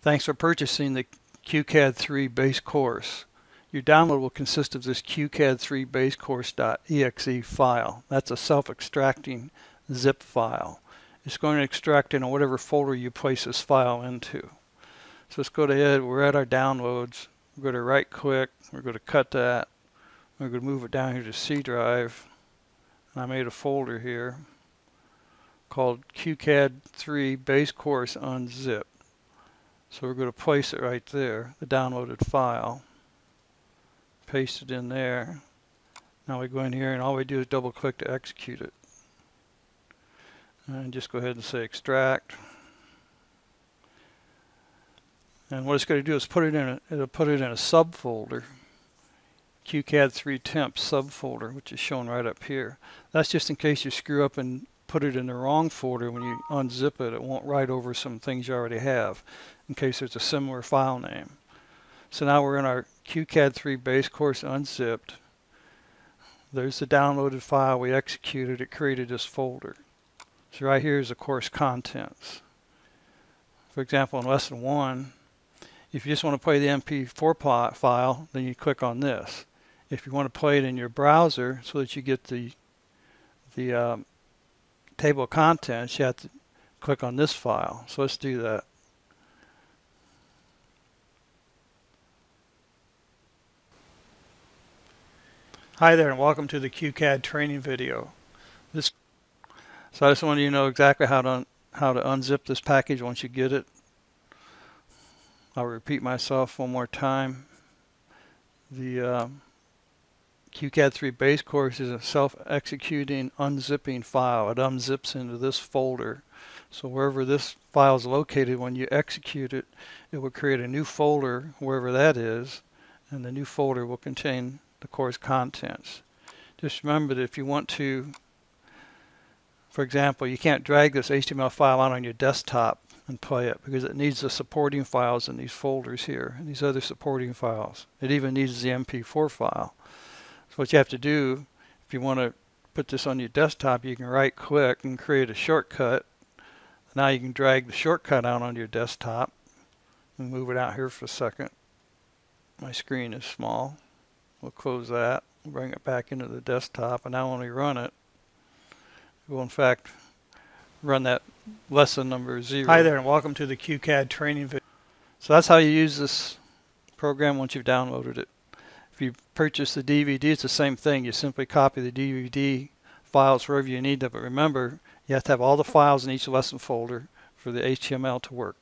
Thanks for purchasing the QCAD 3 base course. Your download will consist of this QCAD 3 base course.exe file. That's a self-extracting zip file. It's going to extract in whatever folder you place this file into. So let's go ahead, we're at our downloads. We're going to right click, we're going to cut that. We're going to move it down here to C drive. And I made a folder here called QCAD 3 base course unzip. So we're going to place it right there, the downloaded file. Paste it in there. Now we go in here and all we do is double click to execute it. And just go ahead and say extract. And what it's going to do is put it in a, it'll put it in a subfolder. QCAD 3 temp subfolder, which is shown right up here. That's just in case you screw up and put it in the wrong folder, when you unzip it, it won't write over some things you already have in case there's a similar file name. So now we're in our QCAD 3 base course unzipped. There's the downloaded file. We executed it, created this folder. So right here is the course contents. For example, in lesson one, if you just want to play the MP4 file, then you click on this. If you want to play it in your browser so that you get the the um, table of contents, you have to click on this file. So let's do that. Hi there and welcome to the QCAD training video. This, so I just wanted you to know exactly how to how to unzip this package once you get it. I'll repeat myself one more time. The um, QCAD 3 base course is a self-executing unzipping file. It unzips into this folder. So wherever this file is located, when you execute it, it will create a new folder wherever that is, and the new folder will contain the course contents. Just remember that if you want to, for example, you can't drag this HTML file out on your desktop and play it because it needs the supporting files in these folders here and these other supporting files. It even needs the MP4 file. What you have to do, if you want to put this on your desktop, you can right click and create a shortcut. Now you can drag the shortcut out on your desktop and move it out here for a second. My screen is small. We'll close that, bring it back into the desktop, and now when we run it, we'll in fact run that lesson number zero. Hi there and welcome to the QCAD training video. So that's how you use this program once you've downloaded it. If you purchase the DVD, it's the same thing. You simply copy the DVD files wherever you need them. But remember, you have to have all the files in each lesson folder for the HTML to work.